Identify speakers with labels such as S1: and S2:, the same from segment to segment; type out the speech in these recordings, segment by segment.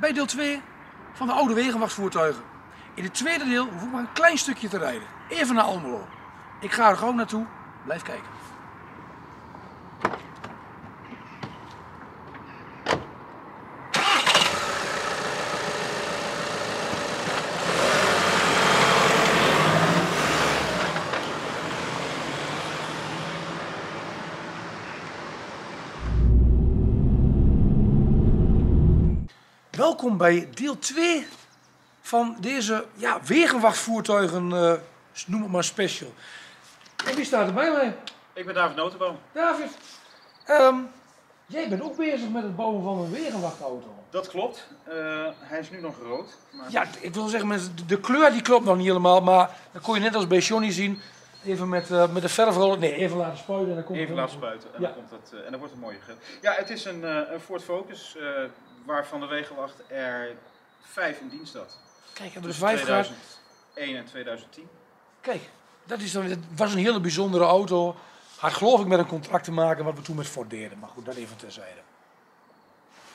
S1: bij deel 2 van de oude wegenwachtvoertuigen. In het tweede deel hoef ik maar een klein stukje te rijden. Even naar Almelo. Ik ga er gewoon naartoe. Blijf kijken. Welkom bij deel 2 van deze ja, wegenwachtvoertuigen, eh, noem het maar special. En wie staat er bij mij?
S2: Ik ben David Notenboom.
S1: David, ehm, jij bent ook bezig met het bouwen van een wegenwachtauto.
S2: Dat klopt. Eh, hij is nu nog rood. Maar...
S1: Ja, ik wil zeggen, mensen, de- kleur die klopt nog niet helemaal, maar dan kon je net als bij Johnny zien, even met, eh, met de verfroller, nee, even laten spuiten en dan komt
S2: Even
S1: het
S2: laten spuiten en,
S1: Ja.
S2: dan komt dat, eh, en dan wordt het mooie geel. Ja, het is een, eh, een Ford Focus waarvan de wegenwacht er vijf in dienst had.
S1: Kijk, en er is
S2: Tussen
S1: vijf graden.
S2: 2001 en 2010.
S1: Kijk, dat is dan, het was een hele bijzondere auto. Had geloof ik met een contract te maken wat we toen met Ford deden. Maar goed, dat even terzijde.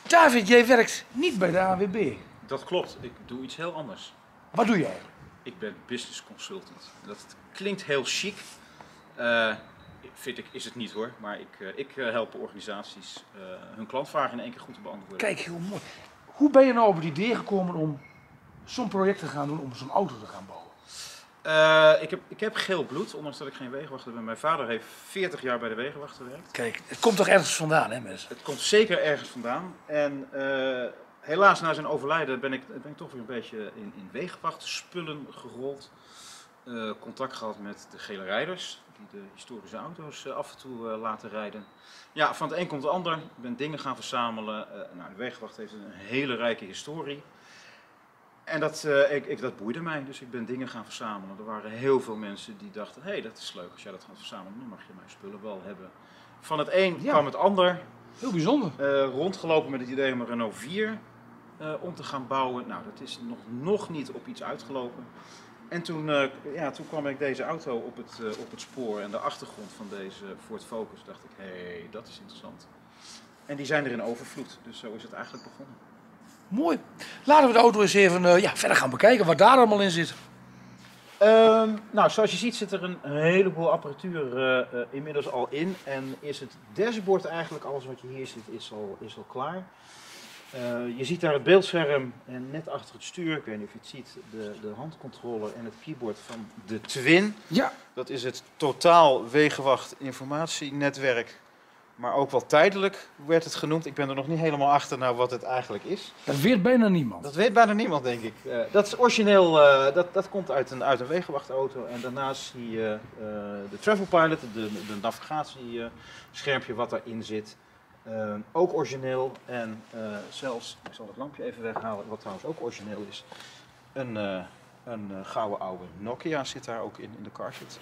S1: David, jij werkt niet bij de AWB.
S3: Dat klopt, ik doe iets heel anders.
S1: Wat doe jij?
S3: Ik ben business consultant. Dat klinkt heel chic. Eh, vind ik, is het niet hoor, maar ik, eh, ik eh, help organisaties eh, hun klantvragen in één keer goed te beantwoorden.
S1: Kijk, heel mooi. Hoe ben je nou op het idee gekomen om zo'n project te gaan doen, om zo'n auto te gaan bouwen?
S3: Ik, heb, ik heb geel bloed, ondanks dat ik geen wegenwachter ben. Mijn vader heeft 40 jaar bij de wegenwacht gewerkt.
S1: Kijk, het komt toch ergens vandaan, hè mensen?
S3: Het komt zeker ergens vandaan. En helaas na zijn overlijden ben ik, ben ik toch weer een beetje in, in wegenwachtspullen gerold. Eh, contact gehad met de gele rijders, die de historische auto's eh, af en toe eh, laten rijden. Ja, van het een komt het ander. Ik ben dingen gaan verzamelen. Nou, de wegenwacht heeft een hele rijke historie. En dat, ik, ik, dat boeide mij, dus ik ben dingen gaan verzamelen. Er waren heel veel mensen die dachten, hé, hey, dat is leuk als jij dat gaat verzamelen, dan mag je mijn spullen wel hebben. Van het een
S1: Ja.
S3: kwam het ander.
S1: Heel bijzonder.
S3: Rondgelopen met het idee om een Renault 4 eh, om te gaan bouwen. Nou, dat is nog, nog niet op iets uitgelopen. En toen, eh, ja, toen kwam ik deze auto op het, eh, op het spoor en de achtergrond van deze Ford Focus. dacht ik, hé, hey, dat is interessant. En die zijn er in overvloed, dus zo is het eigenlijk begonnen.
S1: Mooi. Laten we de auto eens even eh, ja, verder gaan bekijken, wat daar allemaal in zit.
S3: Ehm, nou, zoals je ziet zit er een heleboel apparatuur inmiddels al in. En is het dashboard eigenlijk, alles wat je hier ziet, is al, is al klaar. Eh, je ziet daar het beeldscherm en net achter het stuur, ik weet niet of je het ziet, de, de handcontroller en het keyboard van de Twin.
S1: Ja.
S3: Dat is het totaal wegenwacht informatienetwerk, maar ook wel tijdelijk werd het genoemd. Ik ben er nog niet helemaal achter naar wat het eigenlijk is.
S1: Dat weet bijna niemand.
S3: Dat weet bijna niemand, denk ik. Eh, dat is origineel, eh, dat, dat komt uit een, uit een wegenwachtauto. En daarnaast zie je de Travel Pilot, de, de navigatieschermpje wat daarin zit. Eh, ook origineel. En eh, zelfs, ik zal het lampje even weghalen, wat trouwens ook origineel is. Een, eh, een eh, gouden oude Nokia zit daar ook in, in de carset.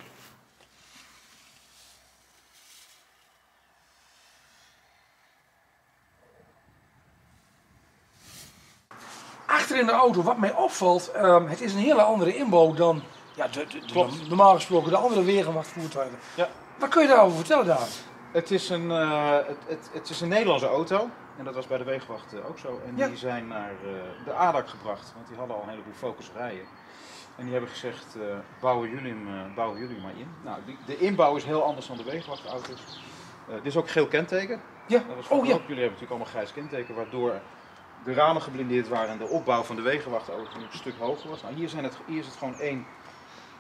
S1: Achter in de auto, wat mij opvalt, ehm, het is een hele andere inbouw dan ja, de, de- de- normaal gesproken de andere wegenwachtvoertuigen.
S3: Ja.
S1: Wat kun je daarover vertellen, David?
S3: Het is, een, eh, het, het, het is een Nederlandse auto. En dat was bij de wegenwacht eh, ook zo. En
S1: Ja.
S3: die zijn naar eh, de ADAC gebracht. Want die hadden al een heleboel focusrijen. En die hebben gezegd, bouwen, jullie hem, bouwen jullie hem maar in. Nou, die, de inbouw is heel anders dan de wegenwachtauto's. Dit is ook geel kenteken.
S1: Ja.
S3: Dat was
S1: Oh ja.
S3: Jullie hebben natuurlijk allemaal grijs kenteken. Waardoor de ramen geblindeerd waren en de opbouw van de wegenwachtauto een stuk hoger was. Nou, hier, zijn het, hier is het gewoon één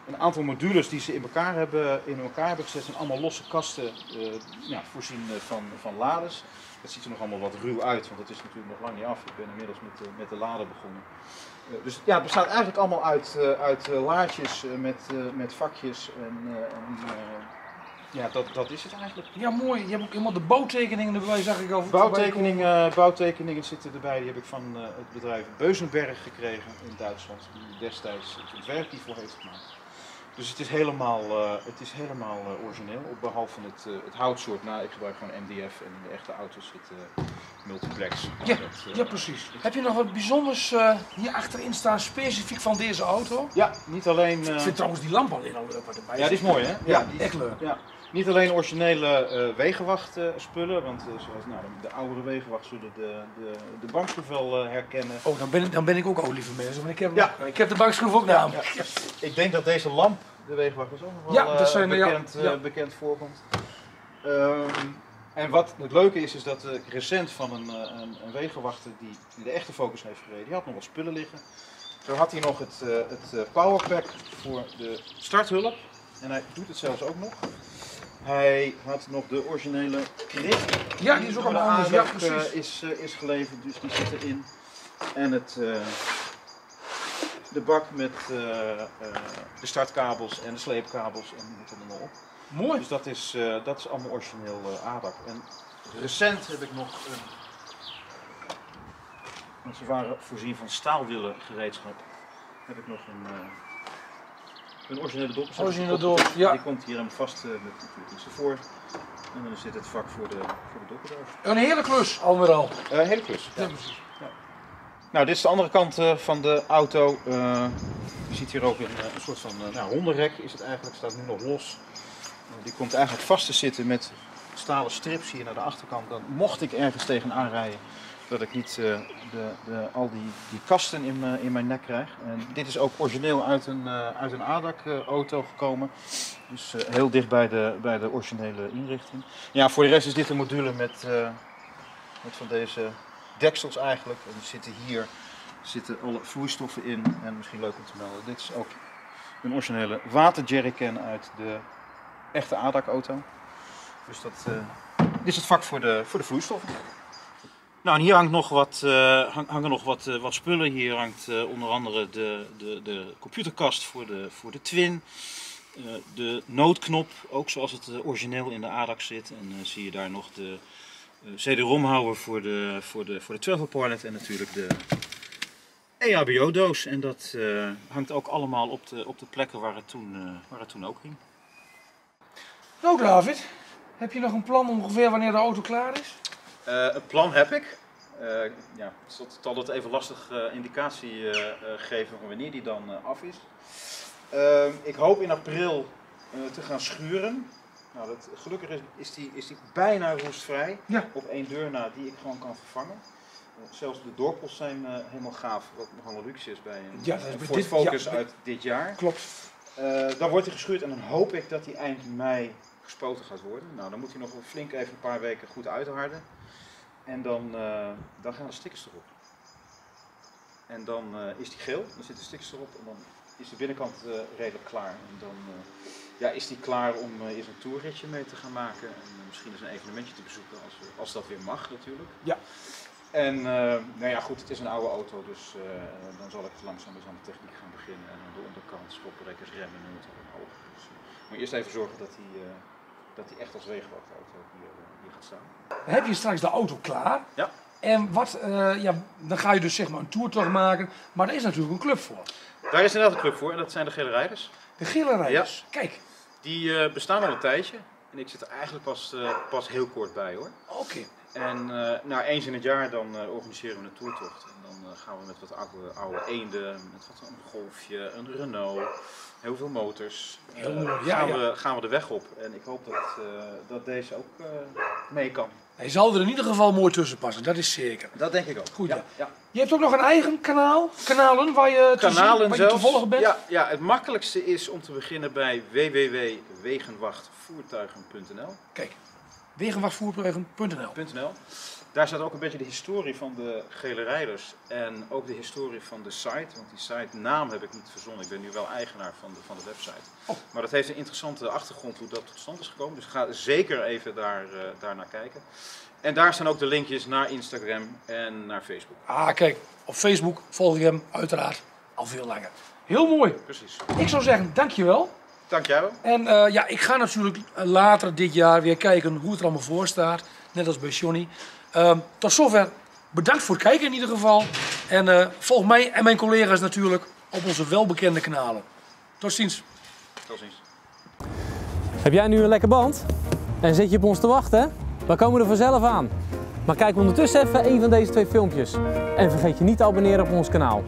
S3: een aantal modules die ze in elkaar hebben, in elkaar hebben gezet. zijn allemaal losse kasten eh, ja, voorzien eh, van, van lades. Het ziet er nog allemaal wat ruw uit, want het is natuurlijk nog lang niet af. Ik ben inmiddels met, de- met de laden begonnen. Eh, dus ja, het bestaat eigenlijk allemaal uit, uit laadjes met, met vakjes. En, en, ja, dat, dat is het eigenlijk.
S1: Ja, mooi. Je hebt ook helemaal de bouwtekeningen erbij, zag ik al.
S3: Bouwtekeningen, bouwtekeningen zitten erbij. Die heb ik van het bedrijf Beuzenberg gekregen in Duitsland. Die destijds het ontwerp hiervoor heeft gemaakt. Dus het is helemaal, eh, het is helemaal eh, origineel. Op behalve het, eh, het houtsoort. Nou, ik gebruik gewoon MDF en in de echte auto's zit multiplex.
S1: Ja,
S3: dat,
S1: Ja, precies. Heb je nog wat bijzonders hier achterin staan, specifiek van deze auto?
S3: Ja, niet alleen.
S1: Ik vind trouwens die lamp alleen al leuk wat erbij
S3: ja, die is mooi hè?
S1: Ja,
S3: die
S1: echt leuk.
S3: Ja. Niet alleen originele eh wegenwacht eh, spullen, want eh, zoals nou, de, de oudere wegenwacht zullen de, de, de bankschroef wel eh, herkennen.
S1: Oh, dan ben, ik, dan ben ik ook al lieve mensen. Want ik heb,
S3: Ja.
S1: ik heb de bankschroef ook naam.
S3: Ja, Ik denk dat deze lamp, de wegenwacht, is ook wel
S1: dat zijn, ja,
S3: bekend, bekend voorkomt. Ehm, en wat het leuke is, is dat ik recent van een, een, een wegenwachter die, die de echte Focus heeft gereden, die had nog wat spullen liggen. Zo had hij nog het, het powerpack voor de starthulp. En hij doet het zelfs ook nog. Hij had nog de originele krit.
S1: Ja, die is ook allemaal anders. Ja,
S3: ADAC, eh,
S1: precies.
S3: is, eh, is geleverd, dus die zit erin. En het, eh, de bak met de startkabels en de sleepkabels en noem het allemaal op.
S1: Mooi.
S3: Dus dat is, dat is allemaal origineel ADAC. En recent heb ik nog een, want ze waren voorzien van staalwielen gereedschap, heb ik nog een, een originele dop.
S1: Originele dop, ja.
S3: Die komt hier helemaal vast eh, met iets ervoor. En dan zit het vak voor de, voor de doppendoos.
S1: Een hele klus, al met al.
S3: Eh hele klus.
S1: Ja, precies.
S3: Nou, dit is de andere kant eh, van de auto. Eh, je ziet hier ook een, een soort van uh, nou, hondenrek is het eigenlijk, staat nu nog los. Die komt eigenlijk vast te zitten met stalen strips hier naar de achterkant. Dan mocht ik ergens tegenaan rijden, dat ik niet eh, de, de, al die, die kasten in, in mijn nek krijg. En dit is ook origineel uit een, eh, uit een ADAC-auto gekomen. Dus eh, heel dicht bij de, bij de originele inrichting. Ja, voor de rest is dit een module met, met van deze deksels eigenlijk. En er zitten hier zitten alle vloeistoffen in. En misschien leuk om te melden, dit is ook een originele waterjerrycan uit de echte ADAC-auto. Dus dat dit is het vak voor de, voor de vloeistoffen. Nou, en hier hangt nog wat, eh, hang- hangen nog wat, eh, wat spullen. Hier hangt eh, onder andere de, de, de computerkast voor de, voor de Twin. De noodknop, ook zoals het origineel in de ADAC zit. En zie je daar nog de CD-ROM-houder voor de, voor, de, voor de Travel Pilot en natuurlijk de EHBO-doos. En dat hangt ook allemaal op de, op de plekken waar het, toen, waar het toen ook ging.
S1: Nou, David, heb je nog een plan ongeveer wanneer de auto klaar is?
S3: Eh, een plan heb ik. Eh, ja, het is altijd even lastig eh, indicatie geven van wanneer die dan af is. Ehm, ik hoop in april te gaan schuren. Nou, dat, gelukkig is, is, die, is die bijna roestvrij.
S1: Ja.
S3: Op één deur na die ik gewoon kan vervangen. Zelfs de doorpels zijn helemaal gaaf, wat nogal een luxe is bij een,
S1: Ja, dat is dit-
S3: Focus
S1: ja,
S3: uit dit jaar.
S1: Klopt.
S3: Dan wordt hij geschuurd en dan hoop ik dat hij eind mei gespoten gaat worden. Nou, dan moet hij nog wel flink even een paar weken goed uitharden. En dan, eh, dan gaan de stickers erop. En dan eh, is die geel, dan zitten de stickers erop en dan is de binnenkant eh, redelijk klaar. En dan ja, is die klaar om eerst een toerritje mee te gaan maken. En misschien eens een evenementje te bezoeken als, we- als dat weer mag natuurlijk.
S1: Ja.
S3: En nou ja, goed, het is een oude auto, dus dan zal ik langzaam eens aan de techniek gaan beginnen. En aan de onderkant, stopbrekkers, remmen, noem het allemaal. Dus, maar eerst even zorgen dat hij, dat hij echt als wegenwachtauto hier, eh, hier gaat staan.
S1: Dan heb je straks de auto klaar.
S3: Ja.
S1: En wat, eh, ja, dan ga je dus zeg maar een toertocht maken. Maar daar is natuurlijk een club voor.
S3: Daar is inderdaad een club voor en dat zijn de gele rijders.
S1: De gele rijders. Kijk,
S3: Die eh, bestaan al een tijdje. En ik zit er eigenlijk pas, pas heel kort bij hoor.
S1: oké.
S3: En eh, nou, eens in het jaar dan eh, organiseren we een toertocht. En dan eh, gaan we met wat oude, oude eenden, met wat een golfje, een Renault, heel veel motors.
S1: Heel mooi, ja,
S3: gaan,
S1: ja.
S3: We, gaan we de weg op. En ik hoop dat, eh, dat deze ook eh, mee kan.
S1: Hij zal er in ieder geval mooi tussen passen, dat is zeker.
S3: Dat denk ik ook.
S1: Goed,
S3: ja.
S1: Je hebt ook nog een eigen kanaal, kanalen waar je te, zien,
S3: Kanalen
S1: waar je te volgen bent.
S3: Ja, ja, het makkelijkste is om te beginnen bij www.wegenwachtvoertuigen.nl.
S1: Kijk, wegenwachtvoertuigen.nl.
S3: .nl. Daar staat ook een beetje de historie van de gele rijders en ook de historie van de site. Want die site naam heb ik niet verzonnen. Ik ben nu wel eigenaar van de, van de website.
S1: Oh.
S3: Maar dat heeft een interessante achtergrond hoe dat tot stand is gekomen. Dus ga zeker even daar, eh, daar naar kijken. En daar staan ook de linkjes naar Instagram en naar Facebook.
S1: Ah, kijk, op Facebook volg je hem uiteraard al veel langer. Heel mooi.
S3: Precies.
S1: Ik zou zeggen, dankjewel.
S3: Dank jij wel.
S1: En eh, ja, ik ga natuurlijk eh, later dit jaar weer kijken hoe het er allemaal voor staat. Net als bij Johnny. Ehm, tot zover bedankt voor het kijken in ieder geval. En eh, volg mij en mijn collega's natuurlijk op onze welbekende kanalen. Tot ziens.
S3: Tot ziens.
S4: Heb jij nu een lekker band? En zit je op ons te wachten? We komen er vanzelf aan. Maar kijk ondertussen even een van deze twee filmpjes. En vergeet je niet te abonneren op ons kanaal.